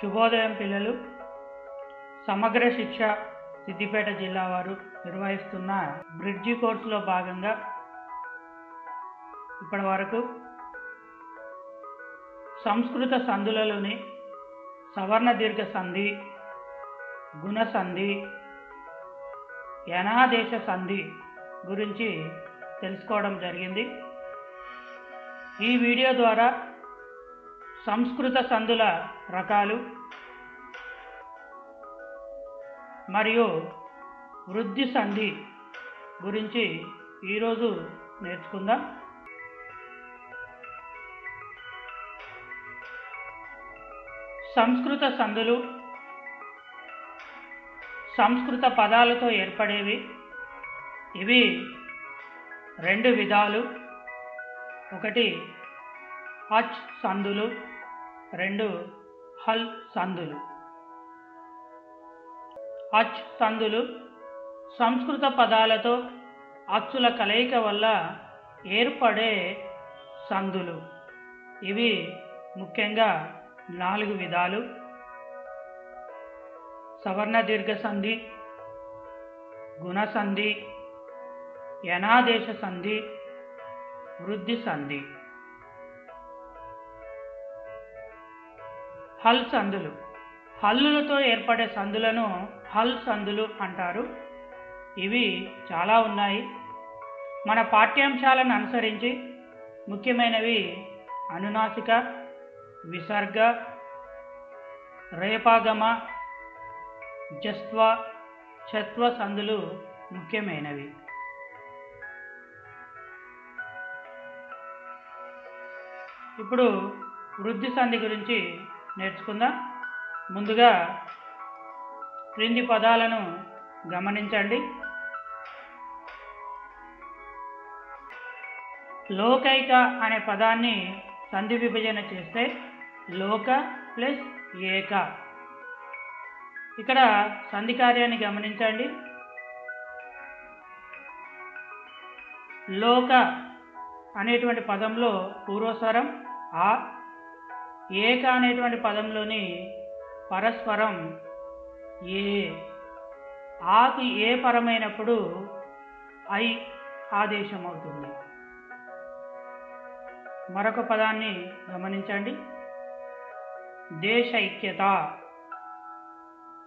శుభోదయం పిల్లలు. సమగ్ర శిక్ష సిద్దిపేట జిల్లా వారు నిర్వహిస్తున్న బ్రిడ్జి కోర్సులో భాగంగా ఇప్పటి వరకు సంస్కృత సంధులలోని సవర్ణ దీర్ఘ సంధి గుణ సంధి యనాదేశ సంధి గురించి తెలుసుకోవడం జరిగింది. ఈ వీడియో ద్వారా సంస్కృత సంధుల రకాలు మరియు వృద్ధి సంధి గురించి ఈరోజు నేర్చుకుందాం. సంస్కృత సంధులు సంస్కృత పదాలతో ఏర్పడేవి. ఇవి రెండు విధాలు. ఒకటి అచ్ సందులు రెండు హల్ సందులు. అచ్ సందులు సంస్కృత పదాలతో అచ్చుల కలయిక వల్ల ఏర్పడే సందులు. ఇవి ముఖ్యంగా నాలుగు విధాలు. సవర్ణ దీర్ఘ సంధి గుణసంధి యనాదేశ సంధి వృద్ధి సంధి. హల్ సందులు హల్లులతో ఏర్పడే సందులను హల్ సందులు అంటారు. ఇవి చాలా ఉన్నాయి. మన పాఠ్యాంశాలను అనుసరించి ముఖ్యమైనవి అనునాసిక విసర్గ రేపాగమ జస్త్వ ఛత్వ సందులు ముఖ్యమైనవి. ఇప్పుడు వృద్ధి సంధి గురించి నేర్చుకుందాం. ముందుగా క్రింది పదాలను గమనించండి. లోకైక అనే పదాన్ని సంధి విభజన చేస్తే లోక ప్లస్ ఏక. ఇక్కడ సంధి కార్యాన్ని గమనించండి. లోక అనేటువంటి పదంలో పూర్వస్వరం ఆ ఏక అనేటువంటి పదంలోని పరస్పరం ఏ. ఆకి ఏ పరమైనప్పుడు ఐ ఆదేశం అవుతుంది మరొక పదాన్ని గమనించండి. దేశ ఐక్యత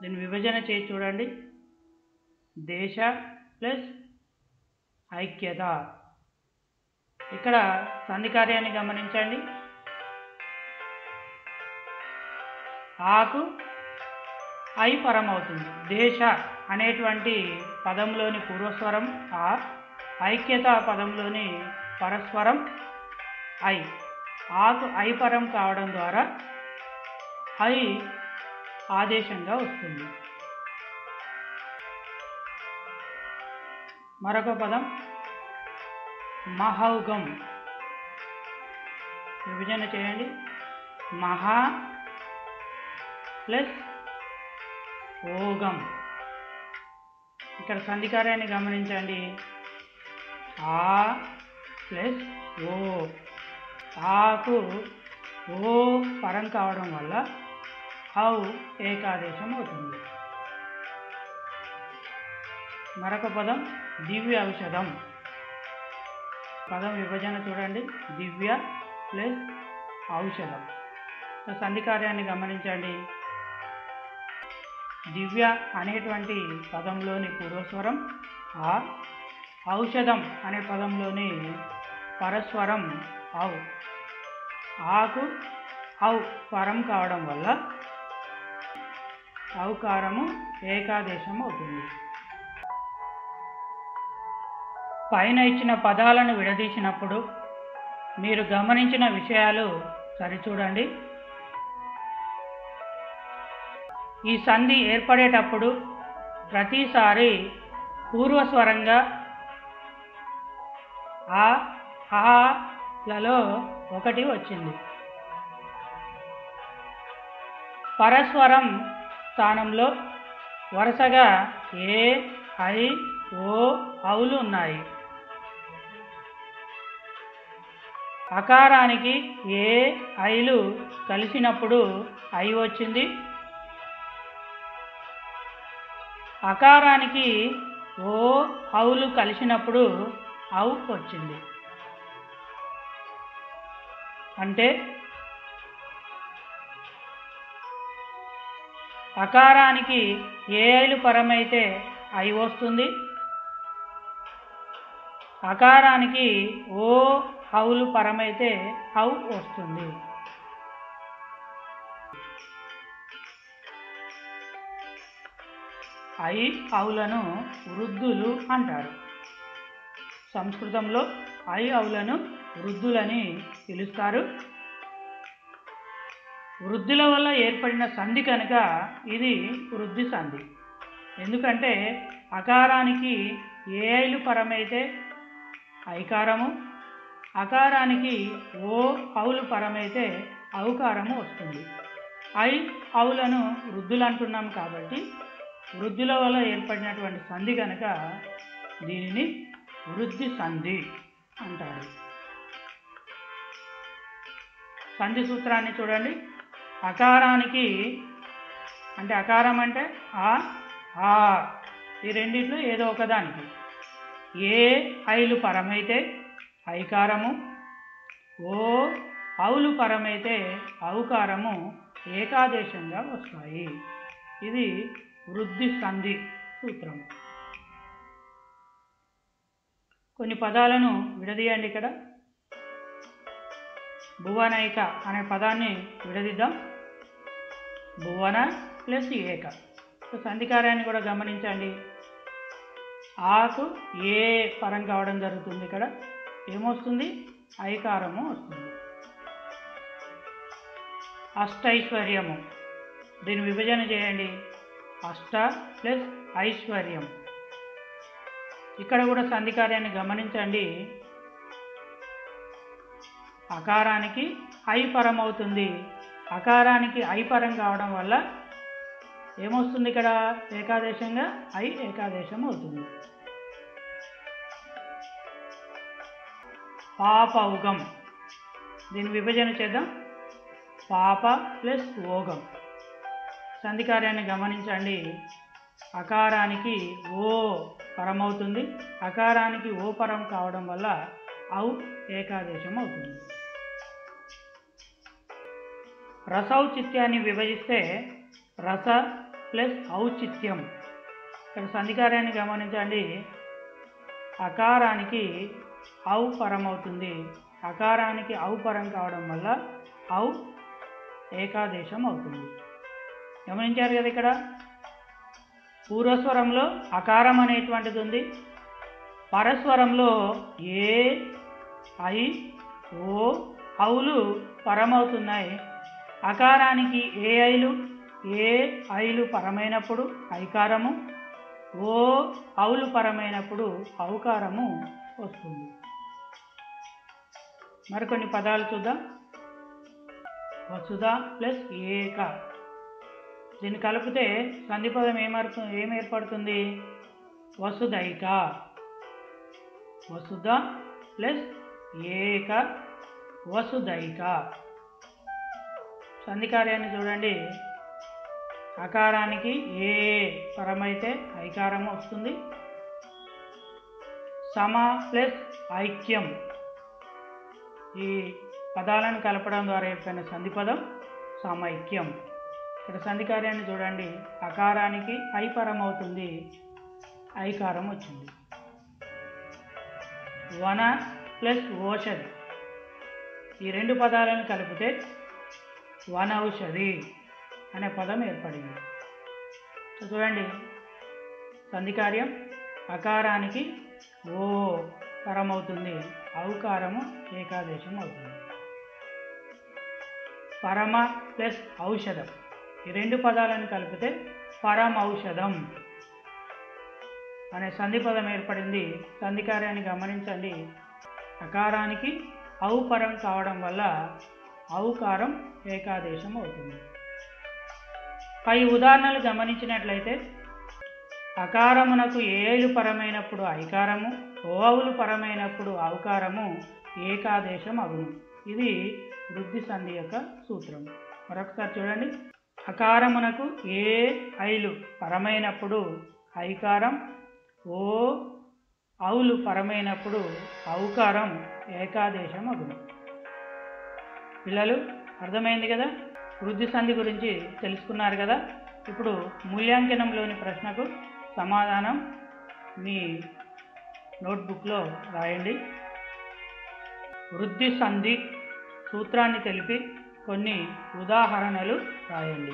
దీన్ని విభజన చేసి చూడండి. దేశ ప్లస్ ఐక్యత. ఇక్కడ సంధి కార్యాన్ని గమనించండి. ఆకు ఐ పరం అవుతుంది దేశ అనేటువంటి పదంలోని పూర్వస్వరం ఆ ఐక్యత పదంలోని పరస్వరం ఐ. ఆకు ఐ పరం కావడం ద్వారా ఐ ఆదేశంగా వస్తుంది. మరొక పదం మహౌగం. విభజన చేయండి. మహా ప్లస్ ఓగం. ఇక్కడ సంధికార్యాన్ని గమనించండి. ఆ ప్లస్ ఓ. ఆకు ఓ పరం కావడం వల్ల ఔ ఏకాదేశం అవుతుంది. మరొక పదం దివ్య ఔషధం. పదం విభజన చూడండి. దివ్య ప్లస్ ఔషధం. సంధి కార్యాన్ని గమనించండి. దివ్య అనేటువంటి పదంలోని పూర్వస్వరం ఆ ఔషధం అనే పదంలోని పరస్వరం ఔ. ఆకు ఔ పరం కావడం వల్ల ఔకారము ఏకాదేశం అవుతుంది. పైన ఇచ్చిన పదాలను విడదీసినప్పుడు మీరు గమనించిన విషయాలు సరిచూడండి. ఈ సంధి ఏర్పడేటప్పుడు ప్రతిసారి పూర్వస్వరంగా ఆ ఆ ఒకటి వచ్చింది. పరస్వరం స్థానంలో వరుసగా ఏ ఐ ఓ అవులు ఉన్నాయి. అకారానికి ఏ ఐలు కలిసినప్పుడు ఐ వచ్చింది. అకారానికి ఓ హౌలు కలిసినప్పుడు ఔ వచ్చింది. అంటే అకారానికి ఏ ఐలు పరమైతే ఐ వస్తుంది? అకారానికి ఓ హౌలు పరమైతే హౌ వస్తుంది. ఐ అవులను వృద్ధులు అంటారు. సంస్కృతంలో ఐ అవులను వృద్ధులని పిలుస్తారు. వృద్ధుల వల్ల ఏర్పడిన సంధి కనుక ఇది వృద్ధి సంధి. ఎందుకంటే అకారానికి ఏ ఐలు పరమైతే ఐకారము అకారానికి ఓ అవులు పరమైతే ఔకారము వస్తుంది. ఐ అవులను వృద్ధులు అంటున్నాం కాబట్టి వృద్ధుల వల్ల ఏర్పడినటువంటి సంధి కనుక దీనిని వృద్ధి సంధి అంటారు. సంధి సూత్రాన్ని చూడండి. అకారానికి అంటే అకారం అంటే ఆ ఆ. ఈ రెండిట్లో ఏదో ఒకదానికి. ఏ ఐలు పరమైతే ఐకారము ఓ ఔలు పరమైతే ఔకారము ఏకాదేశంగా వస్తాయి. ఇది వృద్ధి సంధి సూత్రం. కొన్ని పదాలను విడదీయండి ఇక్కడ. భువనైక అనే పదాన్ని విడదీద్దాం. భువన ప్లస్ ఏక. సో సంధికార్యాన్ని కూడా గమనించండి. ఆకు ఏ పరం కావడం జరుగుతుంది ఇక్కడ. ఏమొస్తుంది? ఐకారము వస్తుంది. అష్టైశ్వర్యము. దీన్ని విభజన చేయండి. అష్ట ప్లస్ ఐశ్వర్యం. ఇక్కడ కూడా సంధికార్యాన్ని గమనించండి. అకారానికి ఐ పరం అవుతుంది. అకారానికి ఐ పరం కావడం వల్ల ఏమొస్తుంది ఇక్కడ? ఏకాదేశంగా ఐ ఏకాదేశం అవుతుంది. పాప ఉగం దీని విభజన చేద్దాం. పాప ప్లస్ ఓగం సంధికార్యాన్ని గమనించండి. అకారానికి ఓ పరం అవుతుంది అకారానికి ఓ పరం కావడం వల్ల ఔ ఏకాదేశం అవుతుంది. రసౌచిత్యాన్ని విభజిస్తే రస ప్లస్ ఔచిత్యం. ఇక్కడ సంధికార్యాన్ని గమనించండి. అకారానికి ఔ పరం అవుతుంది అకారానికి ఔ పరం కావడం వల్ల ఔ ఏకాదేశం అవుతుంది. గమనించారు కదా ఇక్కడ? పూర్వస్వరంలో అకారం అనేటువంటిది ఉంది. పరస్వరంలో ఏ ఐ ఓ ఔలు పరమవుతున్నాయి. అకారానికి ఏ ఐలు? ఏ ఐలు పరమైనప్పుడు ఐకారము ఓ ఔలు పరమైనప్పుడు ఔకారము వస్తుంది. మరికొన్ని పదాలు చూద్దాం. వసుధ ప్లస్ ఏక. దీన్ని కలిపితే సంధిపదం ఏమర్పు ఏం ఏర్పడుతుంది వసుదైక. వసుధ ప్లస్ ఏక వసుదైక. సంధికార్యాన్ని చూడండి. అకారానికి ఏ పరమైతే ఐకారం వస్తుంది. సమ ప్లస్ ఐక్యం. ఈ పదాలను కలపడం ద్వారా ఏర్పడిన సంధిపదం సమైక్యం. ఇక్కడ సంధికార్యాన్ని చూడండి. అకారానికి ఐపరం అవుతుంది ఐకారం వచ్చింది. వన ప్లస్ ఓషధి. ఈ రెండు పదాలను కలిపితే వనౌషధి అనే పదం ఏర్పడింది. సో చూడండి. సంధికార్యం అకారానికి ఓ పరం అవుతుంది ఔకారము ఏకాదేశం అవుతుంది. పరమ ప్లస్ ఔషధం. ఈ రెండు పదాలను కలిపితే పరమ ఔషధం అనే సంధి పదం ఏర్పడింది. సంధికార్యాన్ని గమనించండి. అకారానికి ఔపరం కావడం వల్ల ఔకారం ఏకాదేశం అవుతుంది. పై ఉదాహరణలు గమనించినట్లయితే అకారమునకు ఏలు పరమైనప్పుడు ఐకారము ఓవులు పరమైనప్పుడు అవకారము ఏకాదేశం అగును ఇది వృద్ధి సంధి యొక్క సూత్రం. మరొకసారి చూడండి. అకారమునకు ఏ ఐలు పరమైనప్పుడు ఐకారం ఓ ఔలు పరమైనప్పుడు ఔకారం ఏకాదేశం అగును. పిల్లలు అర్థమైంది కదా? వృద్ధి సంధి గురించి తెలుసుకున్నారు కదా? ఇప్పుడు మూల్యాంకనంలోని ప్రశ్నకు సమాధానం మీ నోట్బుక్లో రాయండి. వృద్ధి సంధి సూత్రాన్ని తెలిపి కొన్ని ఉదాహరణలు రాయండి.